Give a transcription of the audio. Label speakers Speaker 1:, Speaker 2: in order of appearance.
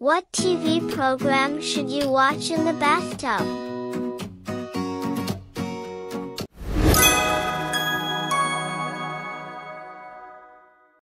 Speaker 1: What TV program should you watch in the bathtub?